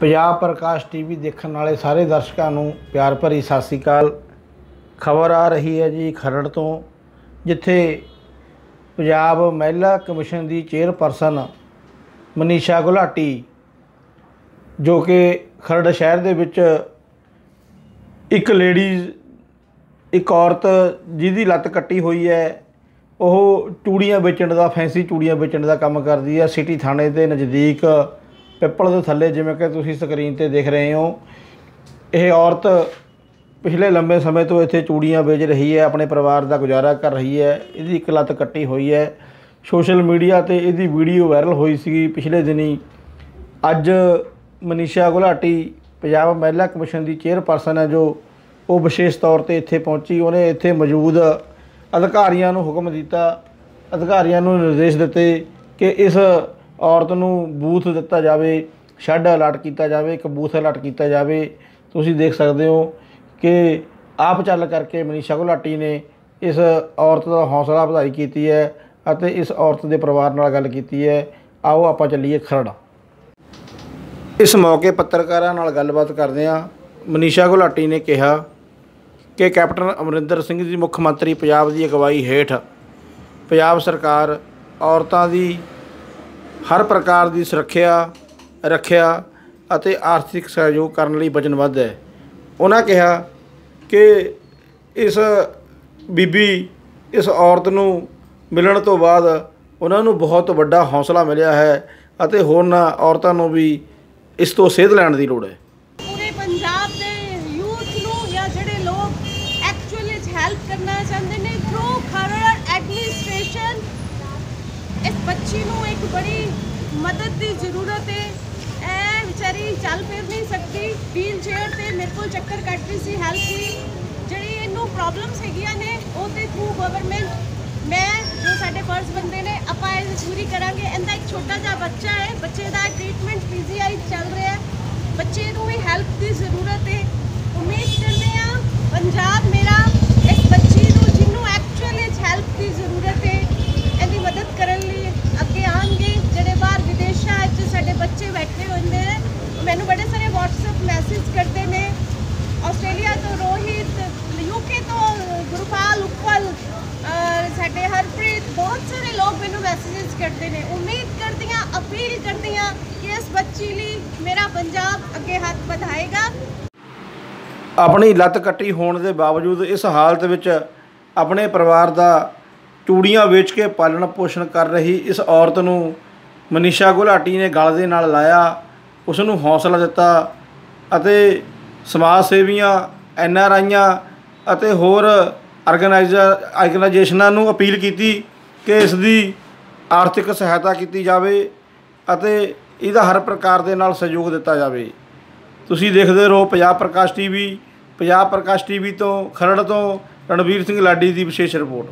Punjab Prakash TV ਦੇਖਣ ਵਾਲੇ ਸਾਰੇ ਦਰਸ਼ਕਾਂ ਨੂੰ ਪਿਆਰ ਭਰੀ ਸਤਿ ਸ੍ਰੀ ਅਕਾਲ। ਖਬਰ ਆ ਰਹੀ ਹੈ ਜੀ ਖਰੜ ਤੋਂ, ਜਿੱਥੇ ਪੰਜਾਬ ਮਹਿਲਾ ਕਮਿਸ਼ਨ ਦੀ ਚੇਅਰਪਰਸਨ ਮਨੀਸ਼ਾ ਗੁਲਾਟੀ, ਜੋ ਕਿ ਖਰੜ ਸ਼ਹਿਰ ਦੇ ਵਿੱਚ ਇੱਕ ਲੇਡੀਜ਼, ਇੱਕ ਔਰਤ ਜਿਹਦੀ ਲੱਤ ਕੱਟੀ ਹੋਈ ਹੈ, ਉਹ ਚੂੜੀਆਂ ਵੇਚਣ ਦਾ, ਫੈਂਸੀ ਚੂੜੀਆਂ ਵੇਚਣ ਦਾ ਕੰਮ ਕਰਦੀ ਹੈ। ਸਿਟੀ ਥਾਣੇ ਦੇ ਨਜ਼ਦੀਕ ਪਿੱਪਲ ਦੇ ਥੱਲੇ ਜਿਵੇਂ ਕਿ ਤੁਸੀਂ ਸਕਰੀਨ ਤੇ ਦੇਖ ਰਹੇ ਹੋ, ਇਹ ਔਰਤ ਪਿਛਲੇ ਲੰਬੇ ਸਮੇਂ ਤੋਂ ਇੱਥੇ ਚੂੜੀਆਂ ਵੇਚ ਰਹੀ ਹੈ, ਆਪਣੇ ਪਰਿਵਾਰ ਦਾ ਗੁਜ਼ਾਰਾ ਕਰ ਰਹੀ ਹੈ, ਇਹਦੀ ਇੱਕ ਲੱਤ ਕੱਟੀ ਹੋਈ ਹੈ। ਸੋਸ਼ਲ ਮੀਡੀਆ ਤੇ ਇਹਦੀ ਵੀਡੀਓ ਵਾਇਰਲ ਹੋਈ ਸੀ ਪਿਛਲੇ ਦਿਨੀ। ਅੱਜ ਮਨੀਸ਼ਾ ਗੁਲਾਟੀ, ਪੰਜਾਬ ਮਹਿਲਾ ਕਮਿਸ਼ਨ ਦੀ ਚੇਅਰਪਰਸਨ ਹੈ ਜੋ ਉਹ ਵਿਸ਼ੇਸ਼ ਤੌਰ ਤੇ ਇੱਥੇ ਪਹੁੰਚੀ। ਉਹਨੇ ਇੱਥੇ ਮੌਜੂਦ ਅਧਿਕਾਰੀਆਂ ਨੂੰ ਹੁਕਮ ਦਿੱਤਾ, ਅਧਿਕਾਰੀਆਂ ਨੂੰ ਨਿਰਦੇਸ਼ ਦਿੱਤੇ ਕਿ ਇਸ ਔਰਤ ਨੂੰ ਬੂਥ ਦਿੱਤਾ ਜਾਵੇ, ਸ਼ੈੱਡ ਅਲਾਟ ਕੀਤਾ ਜਾਵੇ, ਇੱਕ ਬੂਥ ਅਲਾਟ ਕੀਤਾ ਜਾਵੇ, ਤੁਸੀਂ ਦੇਖ ਸਕਦੇ ਹੋ ਕਿ ਆਪ ਚੱਲ ਕਰਕੇ ਮਨੀਸ਼ਾ ਗੁਲਾਟੀ ਨੇ ਇਸ ਔਰਤ ਦਾ ਹੌਸਲਾ ਵਧਾਈ ਕੀਤੀ ਹੈ ਅਤੇ ਇਸ ਔਰਤ ਦੇ ਪਰਿਵਾਰ ਨਾਲ ਗੱਲ ਕੀਤੀ ਹੈ। ਆਓ ਆਪਾਂ ਚੱਲੀਏ ਖਰੜ। ਇਸ ਮੌਕੇ ਪੱਤਰਕਾਰਾਂ ਨਾਲ ਗੱਲਬਾਤ ਕਰਦੇ ਹਾਂ। ਮਨੀਸ਼ਾ ਗੁਲਾਟੀ ਨੇ ਕਿਹਾ ਕਿ ਕੈਪਟਨ ਅਮਰਿੰਦਰ ਸਿੰਘ ਜੀ ਮੁੱਖ ਮੰਤਰੀ ਪੰਜਾਬ ਦੀ ਅਗਵਾਈ ਹੇਠ ਪੰਜਾਬ ਸਰਕਾਰ ਔਰਤਾਂ ਦੀ ਹਰ ਪ੍ਰਕਾਰ ਦੀ ਸੁਰੱਖਿਆ, ਰੱਖਿਆ ਅਤੇ ਆਰਥਿਕ ਸਹਿਯੋਗ ਕਰਨ ਲਈ ਵਚਨਬੱਧ ਹੈ। ਉਹਨਾਂ ਕਿਹਾ ਕਿ ਇਸ ਬੀਬੀ, ਇਸ ਔਰਤ ਨੂੰ ਮਿਲਣ ਤੋਂ ਬਾਅਦ ਉਹਨਾਂ ਨੂੰ ਬਹੁਤ ਵੱਡਾ ਹੌਸਲਾ ਮਿਲਿਆ ਹੈ ਅਤੇ ਹੋਰਨਾਂ ਔਰਤਾਂ ਨੂੰ ਵੀ ਇਸ ਤੋਂ ਸੇਧ ਲੈਣ ਦੀ ਲੋੜ ਹੈ। ਪੂਰੇ ਪੰਜਾਬ ਦੇ ਯੂਥ ਨੂੰ ਜਾਂ ਜਿਹੜੇ ਲੋਕ ਐਕਚੁਅਲੀ ਹੈਲਪ ਕਰਨਾ ਚਾਹੁੰਦੇ ਨੇ ਥਰੂ ਖਰੜ ਐਡਮਿਨਿਸਟ੍ਰੇਸ਼ਨ ਇਸ ਬੱਚੀ ਨੂੰ ਇੱਕ ਬੜੀ ਮਦਦ ਦੀ ਜ਼ਰੂਰਤ ਹੈ ਇਹ ਵਿਚਾਰੀ ਚੱਲ ਫਿਰ ਨਹੀਂ ਸਕਦੀ। ਵੀਲ ਚੇਅਰ ਤੇ ਮੇਰੇ ਕੋਲ ਚੱਕਰ ਕੱਟ ਰਹੀ ਸੀ ਹੈਲਪ ਦੀ। ਜਿਹੜੀ ਇਹਨੂੰ ਪ੍ਰੋਬਲਮਸ ਹੈਗੀਆਂ ਨੇ ਉਹਦੇ ਥਰੂ ਗਵਰਨਮੈਂਟ ਮੈਂ, ਜੋ ਸਾਡੇ ਫਰਜ਼ ਬੰਦੇ ਨੇ, ਆਪਾਂ ਇਹ ਪੂਰੀ ਕਰਾਂਗੇ। ਇਹਦਾ ਇੱਕ ਛੋਟਾ ਜਿਹਾ ਬੱਚਾ ਹੈ ਬੱਚੇ ਦਾ ਟ੍ਰੀਟਮੈਂਟ ਪੀਜੀਆਈ ਚੱਲ ਰਿਹਾ। ਹੈ ਬੱਚੇ ਨੂੰ ਵੀ ਹੈਲਪ ਦੀ ਜ਼ਰੂਰਤ ਹੈ ਉਮੀਦ ਕਰਦੇ ਹਾਂ ਪੰਜਾਬ ਮੇਰਾ ਇਸ ਬੱਚੀ ਨੂੰ ਜਿਹਨੂੰ ਐਕਚੁਅਲੀ ਹੈਲਪ ਦੀ ਜ਼ਰੂਰਤ ਹੈ ਇਹਦੀ ਮਦਦ ਕਰਨ ਲਈ ਅੱਗੇ ਆਉਣਗੇ ਜਿਹੜੇ ਬਾਹਰ ਵਿਦੇਸ਼ਾਂ ਵਿੱਚ ਸਾਡੇ ਬੱਚੇ ਬੈਠੇ ਹੁੰਦੇ ਨੇ ਉਹ ਮੈਨੂੰ ਬੜੇ ਸਾਰੇ WhatsApp ਮੈਸੇਜ ਕਰਦੇ ਨੇ ਆਸਟ੍ਰੇਲੀਆ ਤੋਂ ਰੋਹਿਤ ਯੂਕੇ ਤੋਂ ਗੁਰਪਾਲ ਉੱਪਲ ਅਹ ਸਾਡੇ ਹਰਪ੍ਰੀਤ ਬਹੁਤ ਸਾਰੇ ਲੋਕ ਮੈਨੂੰ ਮੈਸੇजेस ਕਰਦੇ ਨੇ। ਉਮੀਦ ਕਰਦੀਆਂ, ਅਪੀਲ ਕਰਦੀਆਂ ਕਿ ਇਸ ਬੱਚੀ ਲਈ ਮੇਰਾ ਪੰਜਾਬ ਅੱਗੇ ਹੱਥ ਵਧਾਏਗਾ। ਆਪਣੀ ਲੱਤ ਕੱਟੀ ਹੋਣ ਦੇ ਬਾਵਜੂਦ ਇਸ ਹਾਲਤ ਵਿੱਚ ਆਪਣੇ ਪਰਿਵਾਰ ਦਾ ਚੂੜੀਆਂ ਵੇਚ ਕੇ ਪਾਲਣ ਪੋਸ਼ਣ ਕਰ ਰਹੀ ਇਸ ਔਰਤ ਨੂੰ ਮਨੀਸ਼ਾ ਗੁਲਾਟੀ ਨੇ ਗਲ ਦੇ ਨਾਲ ਲਾਇਆ, ਉਸ ਨੂੰ ਹੌਸਲਾ ਦਿੱਤਾ ਅਤੇ ਸਮਾਜ ਸੇਵੀਆਂ, ਐਨ ਆਰ ਆਈਆਂ ਅਤੇ ਹੋਰ ਆਰਗੇਨਾਈਜ਼ਰ ਆਰਗੇਨਾਈਜੇਸ਼ਨਾਂ ਨੂੰ ਅਪੀਲ ਕੀਤੀ ਕਿ ਇਸ ਦੀ ਆਰਥਿਕ ਸਹਾਇਤਾ ਕੀਤੀ ਜਾਵੇ ਅਤੇ ਇਹਦਾ ਹਰ ਪ੍ਰਕਾਰ ਦੇ ਨਾਲ ਸਹਿਯੋਗ ਦਿੱਤਾ ਜਾਵੇ। ਤੁਸੀਂ ਦੇਖਦੇ ਰਹੋ ਪੰਜਾਬ ਪ੍ਰਕਾਸ਼ ਟੀਵੀ ਪੰਜਾਬ ਪ੍ਰਕਾਸ਼ ਟੀਵੀ ਤੋਂ, ਖਰੜ ਤੋਂ, ਰਣਵੀਰ ਸਿੰਘ ਲਾਡੀ ਦੀ ਵਿਸ਼ੇਸ਼ ਰਿਪੋਰਟ।